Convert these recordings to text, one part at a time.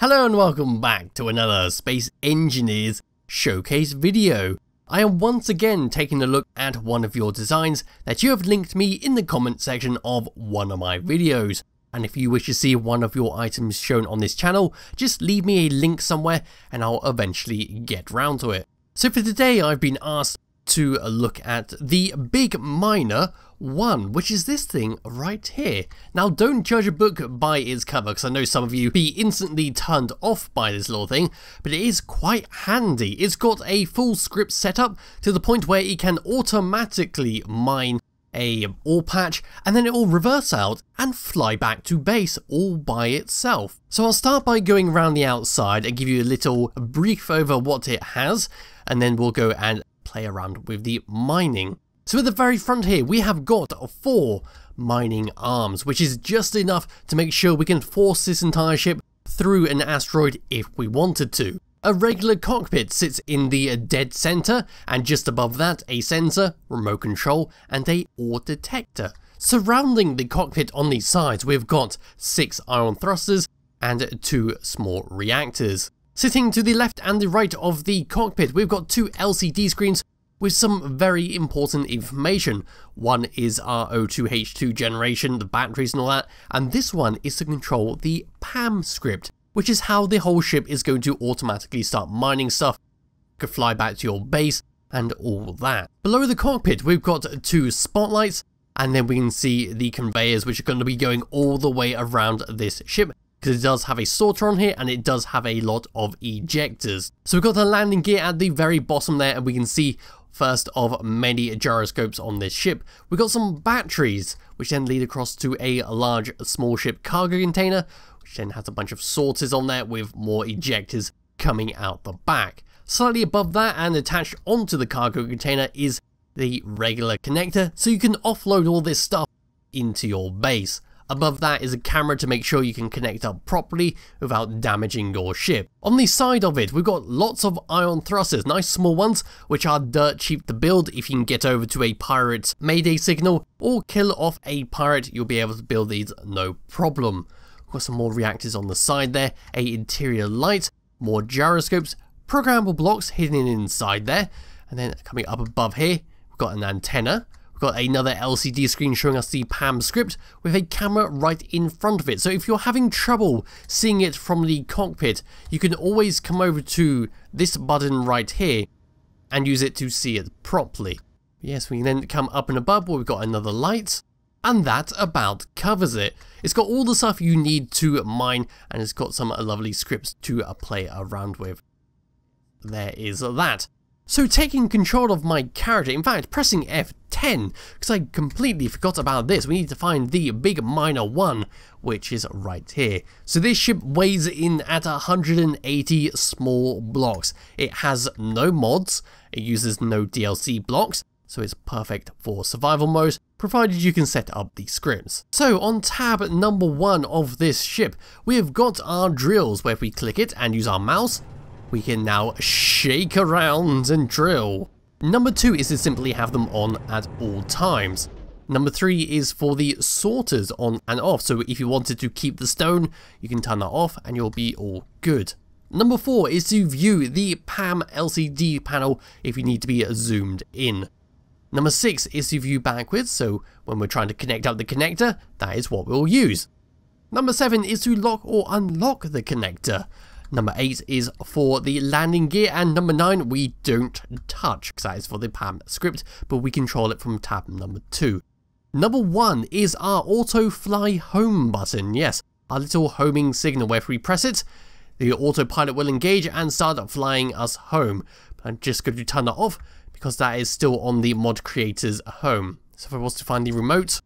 Hello and welcome back to another Space Engineers showcase video. I am once again taking a look at one of your designs that you have linked me in the comment section of one of my videos. And if you wish to see one of your items shown on this channel, just leave me a link somewhere and I'll eventually get round to it. So for today I've been asked to look at the Big Miner 1, which is this thing right here. Now don't judge a book by its cover, because I know some of you be instantly turned off by this little thing, but it is quite handy. It's got a full script setup to the point where it can automatically mine a ore patch and then it will reverse out and fly back to base all by itself. So I'll start by going around the outside and give you a little brief over what it has and then we'll go and play around with the mining. So at the very front here, we have got four mining arms, which is just enough to make sure we can force this entire ship through an asteroid if we wanted to. A regular cockpit sits in the dead center, and just above that, a sensor, remote control, and a ore detector. Surrounding the cockpit on the sides, we've got six ion thrusters and two small reactors. Sitting to the left and the right of the cockpit, we've got two LCD screens with some very important information. One is our O2H2 generation, the batteries and all that, and this one is to control the PAM script, which is how the whole ship is going to automatically start mining stuff, could fly back to your base, and all that. Below the cockpit, we've got two spotlights, and then we can see the conveyors which are going to be going all the way around this ship because it does have a sorter on here and it does have a lot of ejectors. So we've got the landing gear at the very bottom there and we can see first of many gyroscopes on this ship. We've got some batteries which then lead across to a large small ship cargo container which then has a bunch of sorters on there with more ejectors coming out the back. Slightly above that and attached onto the cargo container is the regular connector so you can offload all this stuff into your base. Above that is a camera to make sure you can connect up properly without damaging your ship. On the side of it, we've got lots of ion thrusters, nice small ones, which are dirt cheap to build if you can get over to a pirate's mayday signal or kill off a pirate, you'll be able to build these no problem. We've got some more reactors on the side there, a interior light, more gyroscopes, programmable blocks hidden inside there, and then coming up above here, we've got an antenna, We've got another LCD screen showing us the PAM script with a camera right in front of it. So if you're having trouble seeing it from the cockpit, you can always come over to this button right here and use it to see it properly. Yes, we can then come up and above where we've got another light. And that about covers it. It's got all the stuff you need to mine and it's got some lovely scripts to uh, play around with. There is that. So taking control of my character, in fact pressing F10, because I completely forgot about this, we need to find the Big Miner 1, which is right here. So this ship weighs in at 180 small blocks. It has no mods, it uses no DLC blocks, so it's perfect for survival mode, provided you can set up the scripts. So on tab number one of this ship, we have got our drills where if we click it and use our mouse, we can now shake around and drill. Number two is to simply have them on at all times. Number three is for the sorters on and off, so if you wanted to keep the stone, you can turn that off and you'll be all good. Number four is to view the PAM LCD panel if you need to be zoomed in. Number six is to view backwards, so when we're trying to connect up the connector, that is what we'll use. Number seven is to lock or unlock the connector. Number 8 is for the landing gear, and number 9 we don't touch, because that is for the PAM script, but we control it from tab number 2. Number 1 is our auto fly home button, yes, our little homing signal where if we press it, the autopilot will engage and start flying us home. I'm just going to turn that off because that is still on the mod creator's home. So if I was to find the remote,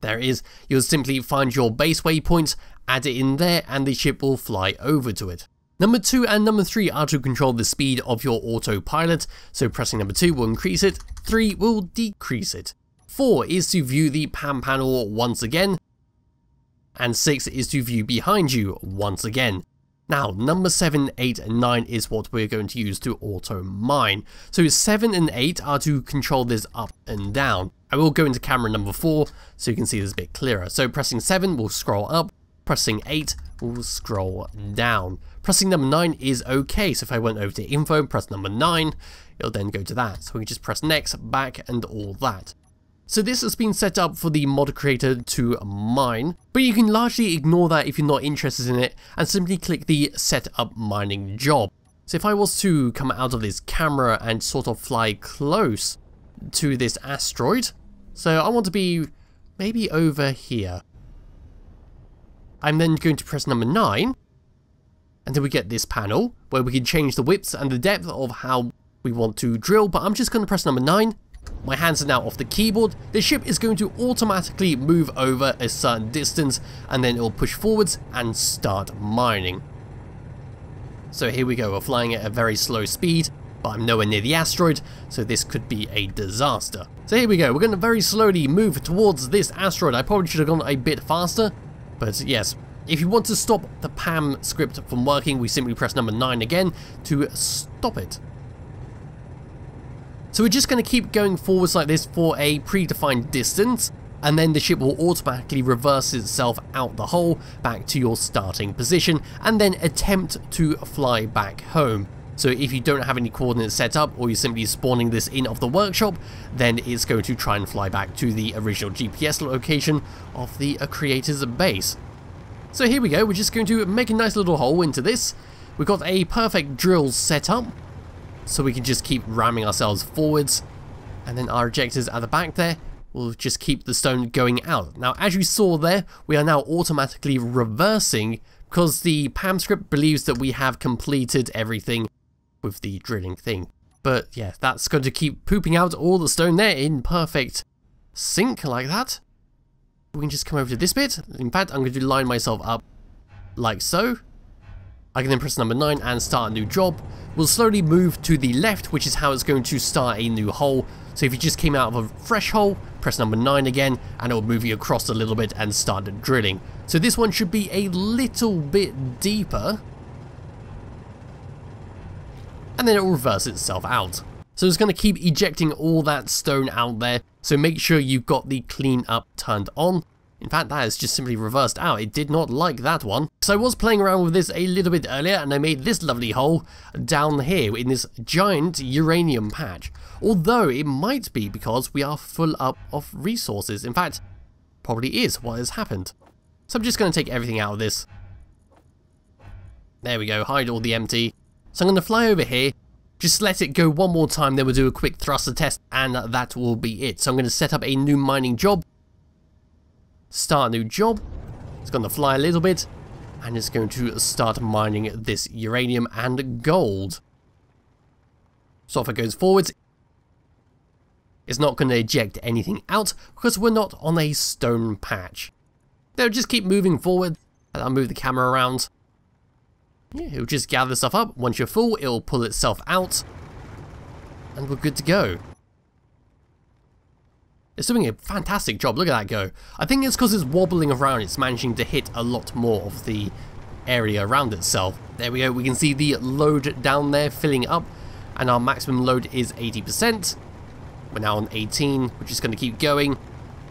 there is, you'll simply find your base waypoint add it in there and the ship will fly over to it. Number 2 and number 3 are to control the speed of your autopilot, so pressing number 2 will increase it, 3 will decrease it. 4 is to view the PAM panel once again, and 6 is to view behind you once again. Now, number 7, 8, and 9 is what we're going to use to auto mine. So 7 and 8 are to control this up and down. I will go into camera number 4 so you can see this a bit clearer. So pressing 7 will scroll up, pressing 8 will scroll down. Pressing number 9 is okay, so if I went over to info, and press number 9, it'll then go to that. So we can just press next, back, and all that. So this has been set up for the mod creator to mine, but you can largely ignore that if you're not interested in it and simply click the set up mining job. So if I was to come out of this camera and sort of fly close to this asteroid, so I want to be maybe over here. I'm then going to press number 9, until we get this panel, where we can change the width and the depth of how we want to drill, but I'm just going to press number 9, my hands are now off the keyboard, the ship is going to automatically move over a certain distance and then it will push forwards and start mining. So here we go, we're flying at a very slow speed, but I'm nowhere near the asteroid, so this could be a disaster. So here we go, we're going to very slowly move towards this asteroid. I probably should have gone a bit faster, but yes. If you want to stop the PAM script from working, we simply press number 9 again to stop it. So we're just going to keep going forwards like this for a predefined distance, and then the ship will automatically reverse itself out the hole back to your starting position, and then attempt to fly back home. So if you don't have any coordinates set up, or you're simply spawning this in of the workshop, then it's going to try and fly back to the original GPS location of the uh, creator's base. So here we go, we're just going to make a nice little hole into this. We've got a perfect drill set up, so we can just keep ramming ourselves forwards. And then our ejectors at the back there will just keep the stone going out. Now, as you saw there, we are now automatically reversing because the PAM script believes that we have completed everything with the drilling thing. But yeah, that's going to keep pooping out all the stone there in perfect sync like that. We can just come over to this bit. In fact, I'm going to line myself up like so. I can then press number 9 and start a new job. We'll slowly move to the left, which is how it's going to start a new hole. So if you just came out of a fresh hole, press number 9 again, and it'll move you across a little bit and start drilling. So this one should be a little bit deeper. And then it will reverse itself out. So it's going to keep ejecting all that stone out there, so make sure you've got the clean up turned on. In fact, that is just simply reversed out. It did not like that one. So I was playing around with this a little bit earlier and I made this lovely hole down here in this giant uranium patch. Although it might be because we are full up of resources. In fact, probably is what has happened. So I'm just going to take everything out of this. There we go, hide all the empty. So I'm going to fly over here, just let it go one more time, then we'll do a quick thruster test, and that will be it. So I'm going to set up a new mining job, start a new job. It's going to fly a little bit and it's going to start mining this uranium and gold. So if it goes forwards, it's not going to eject anything out because we're not on a stone patch. They'll just keep moving forward I'll move the camera around. Yeah, it'll just gather stuff up. Once you're full, it'll pull itself out and we're good to go. It's doing a fantastic job, look at that go. I think it's because it's wobbling around, it's managing to hit a lot more of the area around itself. There we go, we can see the load down there filling up, and our maximum load is 80%. We're now on 18, which is going to keep going.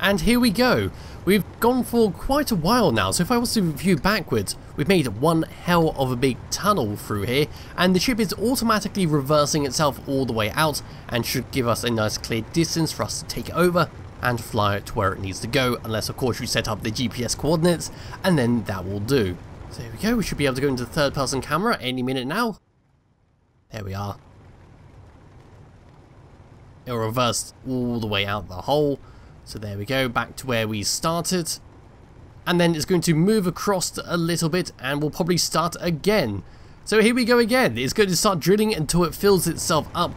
And here we go. We've gone for quite a while now, so if I was to view backwards, we've made one hell of a big tunnel through here, and the ship is automatically reversing itself all the way out, and should give us a nice clear distance for us to take over and fly it to where it needs to go, unless of course you set up the GPS coordinates, and then that will do. So there we go, we should be able to go into the third person camera any minute now. There we are. It'll reverse all the way out the hole, so there we go, back to where we started. And then it's going to move across a little bit and we'll probably start again. So here we go again. It's going to start drilling until it fills itself up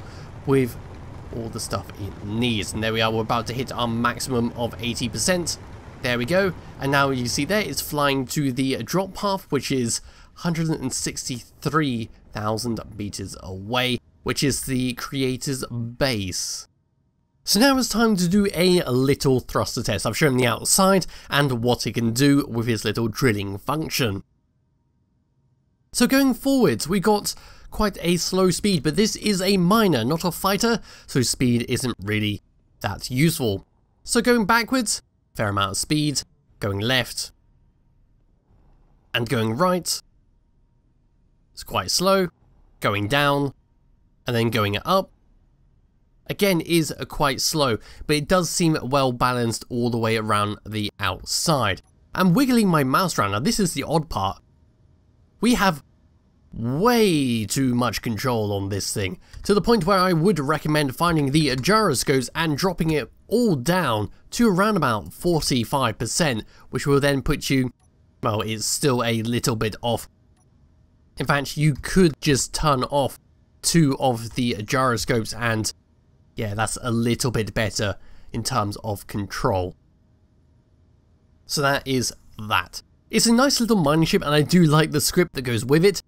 with all the stuff it needs. And there we are, we're about to hit our maximum of 80%. There we go. And now you see there, it's flying to the drop path, which is 163,000 meters away, which is the creator's base. So now it's time to do a little thruster test. I've shown the outside and what it can do with his little drilling function. So going forwards, we got quite a slow speed, but this is a miner, not a fighter, so speed isn't really that useful. So going backwards, fair amount of speed, going left, and going right. It's quite slow. Going down and then going up. Again is quite slow, but it does seem well balanced all the way around the outside. I'm wiggling my mouse around. Now this is the odd part. We have way too much control on this thing, to the point where I would recommend finding the gyroscopes and dropping it all down to around about 45%, which will then put you, well, it's still a little bit off. In fact, you could just turn off two of the gyroscopes and yeah, that's a little bit better in terms of control. So that is that. It's a nice little mining ship and I do like the script that goes with it.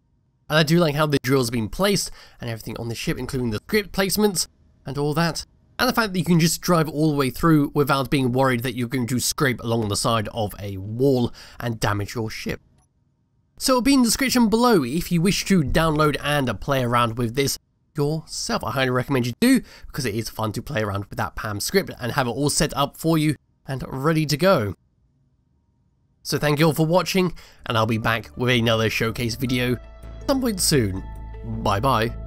And I do like how the drills have been placed and everything on the ship, including the script placements and all that. And the fact that you can just drive all the way through without being worried that you're going to scrape along the side of a wall and damage your ship. So it'll be in the description below if you wish to download and play around with this yourself. I highly recommend you do because it is fun to play around with that PAM script and have it all set up for you and ready to go. So thank you all for watching and I'll be back with another showcase video some point soon. Bye bye.